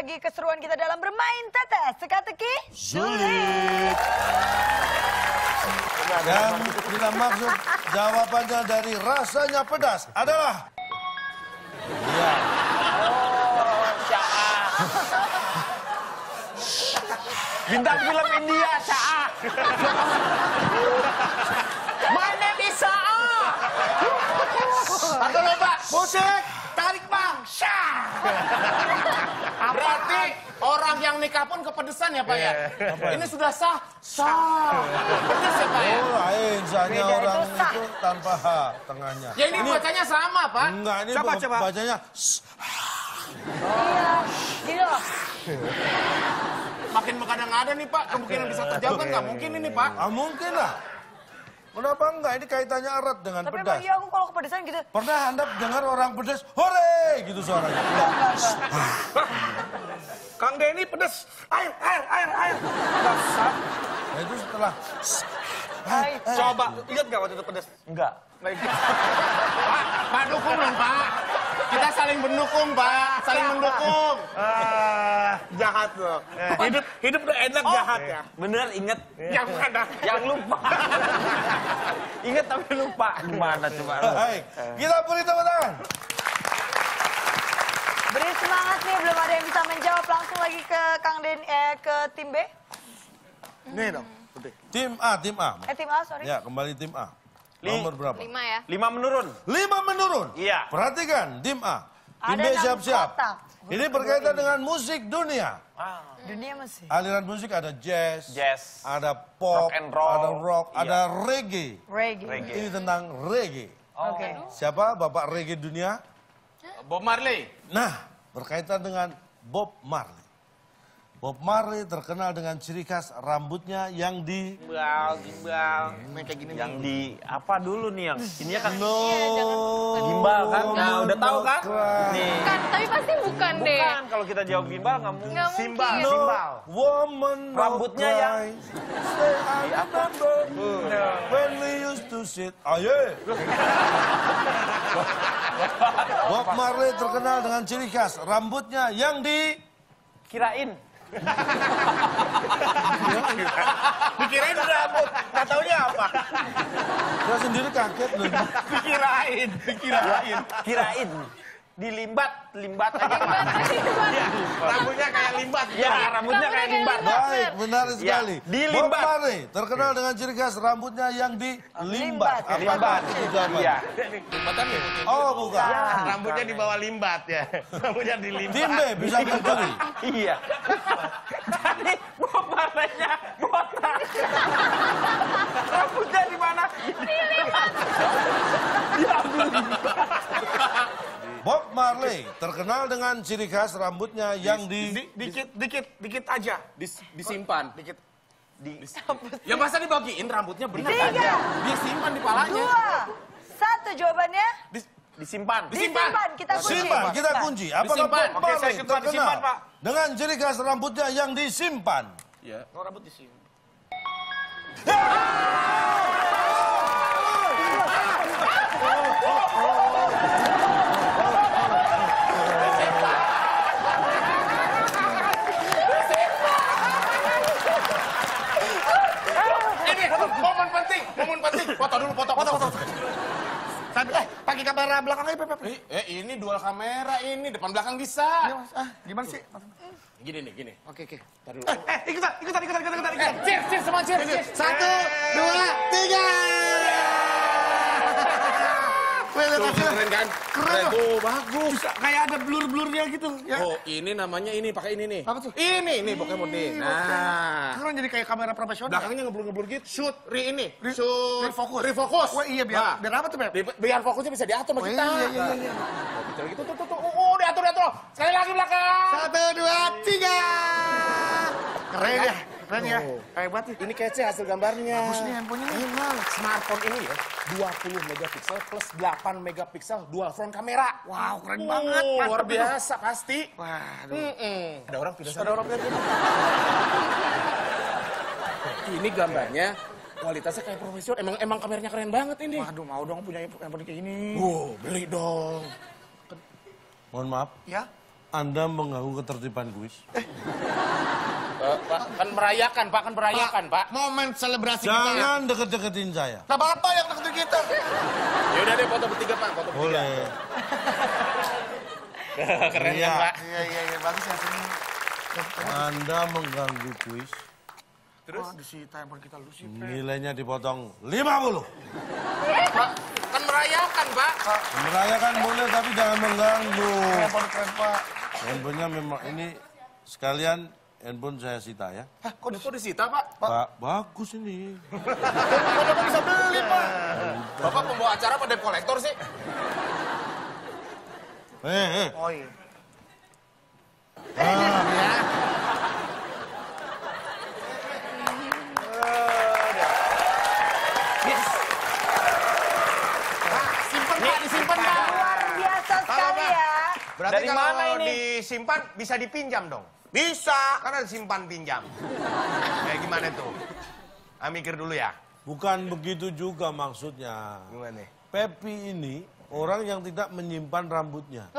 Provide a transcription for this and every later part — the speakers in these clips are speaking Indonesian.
lagi keseruan kita dalam bermain tetes teka-teki Sulit. Dan bila maksud jawabannya dari rasanya pedas adalah Iya. Bintang film India, name is Saa. Satu lomba. Musik. Tarik bang. Syah. Orang yang nikah pun kepedesan ya Pak ya? Ini sudah sah. Sah. Pedes ya Pak ya? Oh lain, soalnya Beda, orang itu sah. itu tanpa H tengahnya. Ya ini bacanya sama Pak. Enggak, ini Coba, coba. bacanya iya gini loh Makin mengada-ngada nih Pak. Kemungkinan bisa terjawab kan nggak mungkin ini Pak. Ah, mungkin lah. Kenapa enggak? Ini kaitannya erat dengan tapi pedas. emang iya aku kalau kepedesan gitu Pernah Anda dengar orang pedas, hore gitu suaranya? enggak enggak enggak Kang Denny pedes. Air, air, air, air. Dasar. Nah, itu setelah Hai. Coba, ingat gak waktu itu pedes? Enggak. Baik. Pak, Pak dukung dong Pak. Kita saling mendukung Pak. Saling mendukung. Ah, jahat loh. Hidup hidup udah enak jahat ya. Bener inget. Yang mana? Yang lupa. inget tapi lupa. Gimana coba? Baik, kita beri tepuk tangan. beri semangat nih belum ada yang bisa menjawab langsung lagi ke Kang Den eh ke tim B Nih dong. putih. Tim A, tim A. eh tim A sorry Ya, kembali tim A. Nomor berapa? Lima ya. Lima menurun. Lima menurun. Iya. Perhatikan, tim A. Tim Ada B siap-siap. Ini berkaitan dengan musik dunia. dunia masih Aliran musik ada jazz, Jazz. ada pop, Rock and roll. ada rock, Iya. ada reggae. reggae, Reggae. Ini tentang reggae. oke Siapa bapak reggae dunia? Bob Marley. Nah, berkaitan dengan Bob Marley. Bob Marley terkenal dengan ciri khas rambutnya yang di Gimbal, gimbal. Yang di apa dulu nih yang ini kan no gimbal kan? Nah, udah tahu kan? Nih. Bukan, tapi pasti bukan, deh. Bukan kalau kita jawab gimbal nggak mungkin. Nggak mungkin. Simbal, No simbal. woman no Rambutnya cry. yang- Stay I remember when we used to sit. Ayo. Bob Marley terkenal dengan ciri khas rambutnya yang di Kirain. Dikirain udah rambut. Gak taunya apa. saya sendiri kaget loh. Dikirain, dikirain. Kirain. Dilimbat, limbat aja. Iya. Rambutnya kayak limbat. Ya, rambutnya kayak limbat. Baik, benar sekali. Ya, dilimbat. Bob Marley terkenal dengan ciri khas rambutnya yang dilimbat. Limbat. Apa? Iya. Limbatan ya. Oh, bukan. Rambutnya di bawah limbat ya. Rambutnya di limbat. Tim B bisa mencuri. Iya. Jadi Bob Marley-nya botak. Rambutnya di mana? Bob Marley terkenal dengan ciri khas rambutnya yang di Di- dikit, dikit, dikit aja. Dis- disimpan. Dikit. Di, Ya masa dibagiin rambutnya bener kan? Tiga. Dia simpan di palanya. dua satu jawabannya dis- disimpan. disimpan kita kunci Simpan, kita kunci. Apakah Disimpan. Oke, saya terkenal Disimpan, Pak. dengan ciri khas rambutnya yang disimpan? Ya. Oh, rambut di sini. Ini momen penting, momen penting. Foto dulu, foto, foto, foto. Tapi, eh, pakai kamera belakang aja, Pep. Pep. Eh, eh, ini dual kamera ini depan belakang bisa. Ini, Mas. Ah, gimana sih? Gini nih, gini. Oke, oke. Ntar dulu. Eh, eh, ikutan, ikutan, ikutan, ikutan, ikutan. Eh, cheers, cheers semua cheers, cheers. Satu, dua, tiga. Lihat Tuh, keren kan? Keren tuh. Tuh, bagus. Bisa kayak ada blur-blurnya gitu. Ya. Oh, ini namanya ini, pakai ini nih. Apa tuh? Ini, nih Pokemon nih. Nah. Keren jadi kayak kamera profesional. Belakangnya ngeblur-ngeblur gitu. Shoot, re ini. Re- Shoot. refocus. Refocus. Wah iya, biar, Nah, biar apa tuh, Beb? bi- biar fokusnya bisa diatur sama Oh, kita. iya, iya, iya, iya. Oh, gitu, gitu, tuh, tuh, tuh. Oh, oh, diatur, diatur. Sekali lagi belakang. Satu, dua, tiga. Keren ya, keren ya. Oh. Hebat nih. Ini kece hasil gambarnya. Bagus nih handphonenya nih. Emang smartphone ini ya 20 megapiksel plus 8 megapiksel dual front kamera. Wow, keren Oh, banget. luar Mantap itu. biasa pasti. Waduh. Mm-mm. Ada orang pindah Ada orang gitu. Ini gambarnya kualitasnya kayak profesional. Emang emang kameranya keren banget ini. Waduh, mau dong punya handphone kayak gini. Wow, beli dong. Mohon maaf, Ya, Anda mengganggu ketertiban kuis. Eh, Pak, kan merayakan, Pak, kan merayakan, Pak. Momen selebrasi kita ya. Jangan deket-deketin saya. Nah, Bapak yang deketin kita. Ya udah deh foto bertiga, Pak, foto bertiga. Boleh. Keren Iya. kan, Pak? Iya, iya, iya. Bagus ya sini. Anda mengganggu kuis. Terus? Oh, disita handphone kita lu sih. Nilainya dipotong 50. Pak, kan merayakan, Pak. Merayakan boleh tapi jangan mengganggu. Handphone keren, Pak. Handphonenya memang ini sekalian handphone saya sita ya. Hah, kok kok disita, Pak? Pak, bagus ini. Bapak bisa beli, Pak. Bapak pembawa acara apa debt kolektor sih? Eh, eh. Oh iya. Simpen, Pak, disimpan, Pak. Luar biasa sekali ya. Berarti Dari kalau mana ini? disimpan bisa dipinjam dong? Bisa. Karena simpan pinjam. Kayak gimana tuh? Ah, mikir dulu ya. Bukan begitu juga maksudnya. Gimana? Pepi ini orang yang tidak menyimpan rambutnya.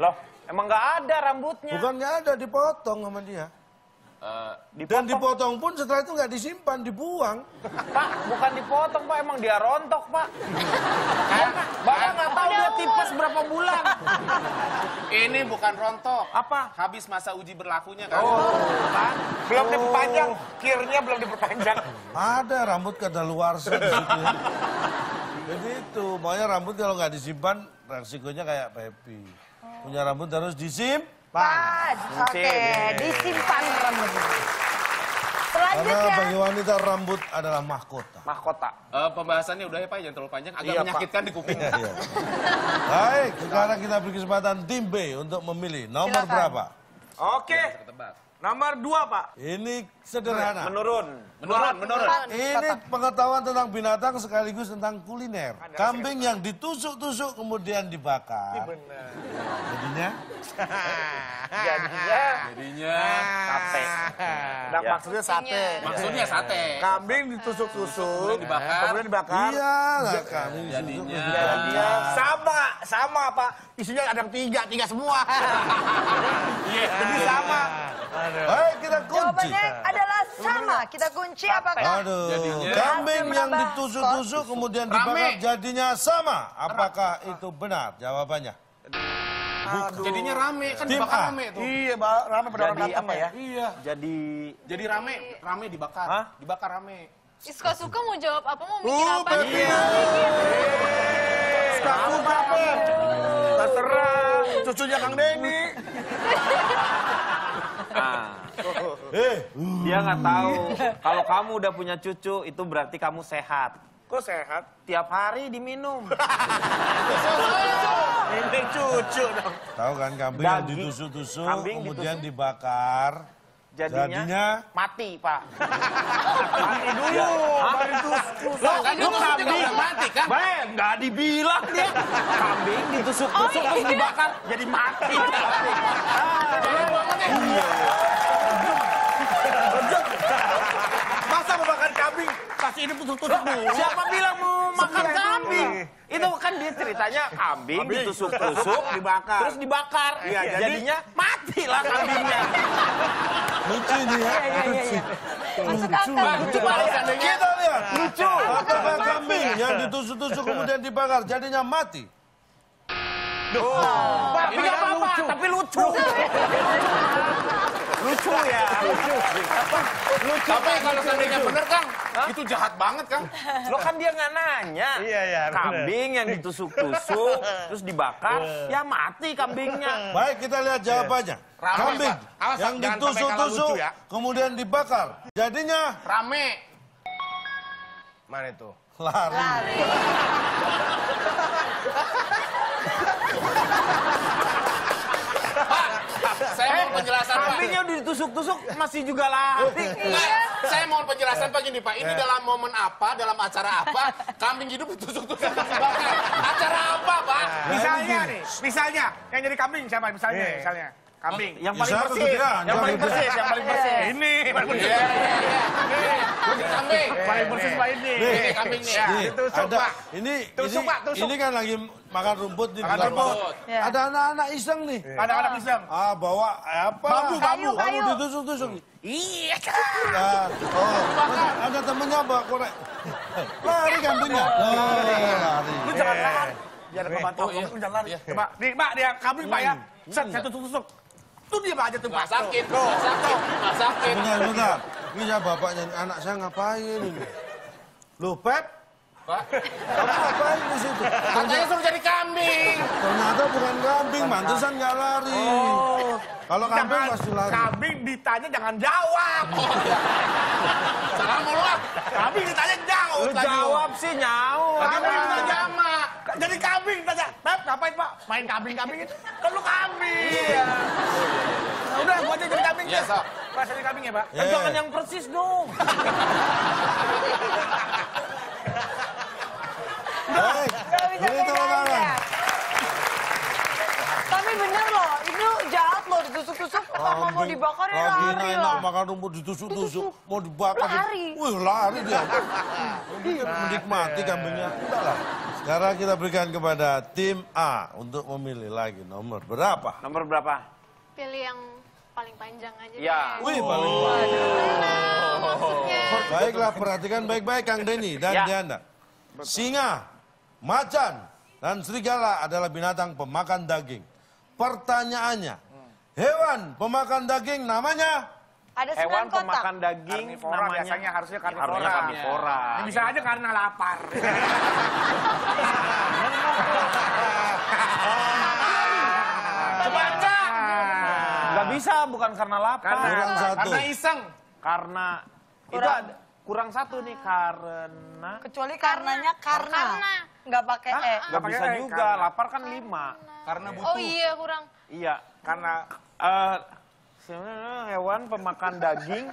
Loh, emang nggak ada rambutnya? Bukan nggak ada, dipotong sama dia. Dan Dipotong. dipotong pun setelah itu nggak disimpan, dibuang. Pak, bukan dipotong, Pak. Emang dia rontok, Pak. Bapak nggak tahu dia tipes berapa bulan. Ini bukan rontok. Apa? Habis masa uji berlakunya kan. Oh, kan? Belum diperpanjang. Kirnya belum diperpanjang. Ada rambut kada luar di situ. ya. Jadi itu, makanya rambut kalau nggak disimpan, resikonya kayak Pepi. Punya rambut harus disimpan. Pas. Oke, disimpan rambutnya. Karena Selanjutnya. bagi wanita rambut adalah mahkota. Mahkota. Eh, pembahasannya udah ya, Pak, jangan terlalu panjang. Agak Iya, Pak. menyakitkan di kuping. Iya. Baik, sekarang kita beri kesempatan tim B untuk memilih nomor Silakan. berapa. Oke. Ketebak. Nomor dua, Pak. Ini sederhana. Menurun. Menurun, menurun. Ini pengetahuan tentang binatang sekaligus tentang kuliner. Kambing yang ditusuk-tusuk kemudian dibakar. Jadinya Jadinya Jadinya sate. Nah, Ya. maksudnya sate. maksudnya sate. Kambing ditusuk-tusuk, Kemudian dibakar. kemudian dibakar. iya lah kambing Jadinya. Jadinya Sama, sama Pak. Isinya ada yang tiga, tiga semua. Iya. Jadi sama. Baik, kita kunci. Jawabannya adalah sama. Kita kunci apakah Aduh, Jadinya. kambing yang ditusuk-tusuk kemudian dibakar jadinya sama. Apakah itu benar? Jawabannya. Jadinya rame, kan Tim dibakar A. rame tuh. Iya. Rame pada orang jadi datang apa ya? Iya. Jadi Jadi rame, rame dibakar. Hah? Dibakar rame. Suka-suka mau jawab apa, mau mikir Oh, apa. Pepi. Kamu apa? Terserah. Cucunya Kang Denny. ah, Eh, dia nggak tahu kalau kamu udah punya cucu itu berarti kamu sehat. Kok sehat? Tiap hari diminum. Ini cucu dong. tahu kan kambing yang ditusuk-tusuk Kambing kemudian ditusuk. dibakar. Jadinya, Jadinya mati, Pak. Mati dulu. Baru tusuk. Loh, kan itu kambing mati kan? Baik, nggak dibilang dia. Kambing ditusuk-tusuk terus dibakar jadi mati. Masa mau makan kambing? Kasih ini tusuk-tusuk dulu. Siapa bilang mau makan kambing? Itu kan dia ceritanya kambing ditusuk-tusuk, Dibakar. terus dibakar. Iya, jadi- Jadinya mati lah kambingnya. lucu ini ya. masuk akal? Lucu Kita lihat. Lucu. Apakah kambing yang ditusuk-tusuk kemudian dibakar jadinya mati? Pak, Ini nggak kan apa-apa, lucu. tapi lucu. lucu ya, lucu. Tapi kalau seandainya bener, Kang, itu jahat banget, Kang. Lo kan dia nggak nanya. Iya, iya. Kambing yang ditusuk-tusuk, terus dibakar, ya mati kambingnya. Baik, kita lihat jawabannya. Rame, Kambing. Awas, yang ditusuk-tusuk ya. kemudian dibakar. Jadinya Rame. Mana itu? lari. Lari. Saya mau penjelasan, Pak. Kambingnya udah ditusuk-tusuk, masih juga lari. Enggak, saya mohon penjelasan Pak gini Pak. Ini dalam momen apa, dalam acara apa, kambing hidup ditusuk-tusuk. Acara apa Pak? Misalnya nih, misalnya yang jadi kambing siapa? Misalnya, Iya. misalnya kambing. Yang paling Bisa persis, ketiga, yang paling ketiga. persis, yang paling persis. Ini paling Iya, persis. iya, iya. Ini kambing. Paling persis Pak ini. Ini kambing nih. Ya, ada- Pak. Ini Tusuk, ini, Pak, tusuk. ini kan lagi makan rumput di Makan rumput. Ya. Ada anak-anak iseng nih. Anak-anak iseng. Ah, bawa eh, apa? Bambu, bambu. Bambu ditusuk-tusuk. Iya. Nah, oh, ada temennya bawa korek. Lari kambingnya. Oh, lari. Lu jangan lari. Biar kebantu. Lu jangan lari. Coba, nih Pak, dia kambing Pak ya. Set, saya tusuk-tusuk. Tuh dia aja tuh Nggak Pak. sakit, nggak sakit, nggak sakit. Bentar, bentar. Ini saya bapaknya, anak saya ngapain ini? Loh, Pep, Pak, kamu ngapain di situ? katanya suruh jadi kambing. Ternyata bukan kambing, mantesan nggak lari. Kalau kambing pasti lari. kambing ditanya jangan jawab. Salah mulu ah. Kambing ditanya jawab. Lu jawab sih nyawa. Kambing ditanya jamak. Jadi kambing tanya, Pep ngapain Pak? Main kambing-kambing itu. Kan lu kambing. Iya. Nah, udah, gua aja jadi kambing. Iya, Jas. sok. Pak, jadi kambing ya Pak? Eh, Jangan yang persis dong. Baik, ya. Tapi bener loh, itu jahat loh ditusuk-tusuk sama mau dibakar ya lari enak lah. makan rumput ditusuk-tusuk, mau dibakar. Lari. Wih, lari dia. Dia menikmati kambingnya. Enggak lah. Sekarang kita berikan kepada tim A untuk memilih lagi nomor berapa? Nomor berapa? Pilih yang paling panjang aja Ya. deh. Wih, paling banyak. Nah, maksudnya. Baiklah, perhatikan baik-baik Kang Denny dan Ya. Diana. Singa, macan, dan serigala adalah binatang pemakan daging. Pertanyaannya, hewan pemakan daging namanya? Ada Hewan kotak. pemakan daging Karnivora namanya biasanya harusnya karnivora. Harusnya karnivora. Ini bisa aja karena lapar. Baca. Gak bisa, bukan karena lapar. Karena, Kurang satu. karena iseng. Karena itu Kurang. ada kurang satu nih karena Kecuali karenanya karena. Karena. Nggak pakai e. nggak pakai bisa E, juga. karena. Lapar kan lima. Karena Oh butuh. iya kurang. Iya. Karena Eh, sebenarnya hewan pemakan daging.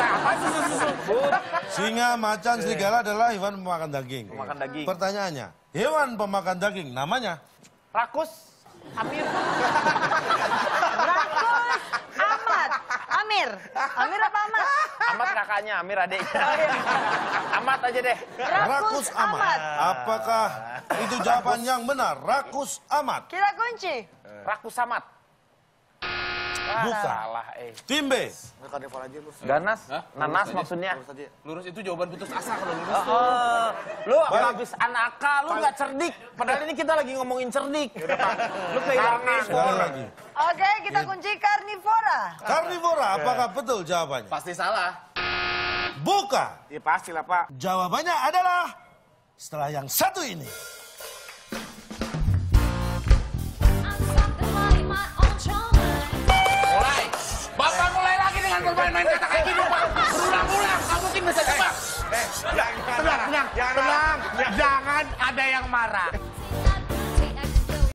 apa sih Sebut Singa, macan, serigala adalah hewan pemakan daging. pemakan daging. Pertanyaannya, hewan pemakan daging namanya? Rakus. Amir. Rakus, Amat, Amir. Amir apa Amat? Amat kakaknya, Amir adiknya. Amat aja deh. Rakus amat. Apakah itu jawaban yang benar? Rakus amat. Kira kunci. Rakus amat. Ah, Bukan. Salah eh. Tim B. karnivora lu. Ganas, Hah? nanas Lurus maksudnya. Lurus itu jawaban putus asa kalau lurus. Oh, lu Baik. habis anaka, lu nggak cerdik. Padahal ini kita lagi ngomongin cerdik. Lu kayak Sekali lagi. Oke, kita kunci karnivora. Karnivora, apakah betul jawabannya? Pasti salah. Bukan. Ya pasti lah Pak. Jawabannya adalah setelah yang satu ini. Bermain-main kata kayak gini, Pak. Berulang-ulang, nggak mungkin bisa cepat. Tenang, tenang, tenang. Jangan ada yang marah.